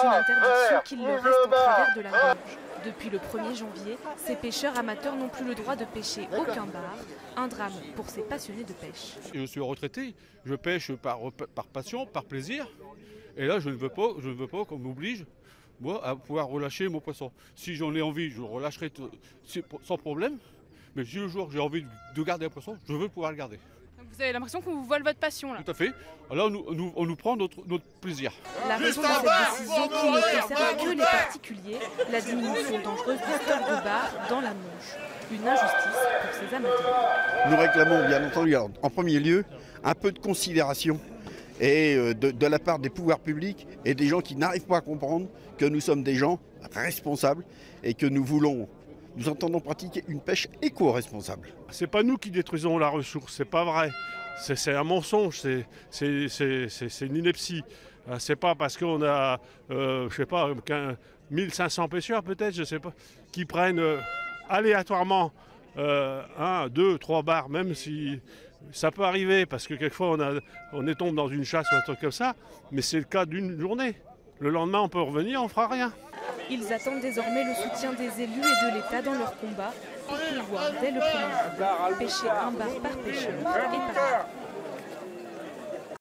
C'est une interdiction qu'il le reste en travers de la gorge. Depuis le 1er janvier, ces pêcheurs amateurs n'ont plus le droit de pêcher aucun bar. Un drame pour ces passionnés de pêche. Je suis retraité, je pêche par, par passion, par plaisir. Et là, je ne veux pas, je ne veux pas qu'on m'oblige moi, à pouvoir relâcher mon poisson. Si j'en ai envie, je le relâcherai sans problème. Mais si le jour j'ai envie de garder un poisson, je veux pouvoir le garder. Vous avez l'impression qu'on vous vole votre passion là Tout à fait. Là, on nous, on nous prend notre, notre, plaisir. La raison de cette décision qui ne concerne que les particuliers, la diminution dangereuse du stock de bar dans la Manche. Une injustice pour ces amateurs. Nous réclamons bien entendu en premier lieu un peu de considération et euh, de, de, la part des pouvoirs publics et des gens qui n'arrivent pas à comprendre que nous sommes des gens responsables et que nous voulons, nous entendons pratiquer une pêche éco-responsable. C'est pas nous qui détruisons la ressource, c'est pas vrai. C'est un mensonge, c'est une ineptie. C'est pas parce qu'on a, euh, je sais pas, 1500 pêcheurs peut-être, je sais pas, qui prennent euh, aléatoirement euh, un, deux, trois bars, même si ça peut arriver, parce que quelquefois on, a, on est tombé dans une chasse ou un truc comme ça, mais c'est le cas d'une journée. Le lendemain, on peut revenir, on fera rien. Ils attendent désormais le soutien des élus et de l'État dans leur combat pour pouvoir, dès le premier jour, pêcher un bar par pêcheur et par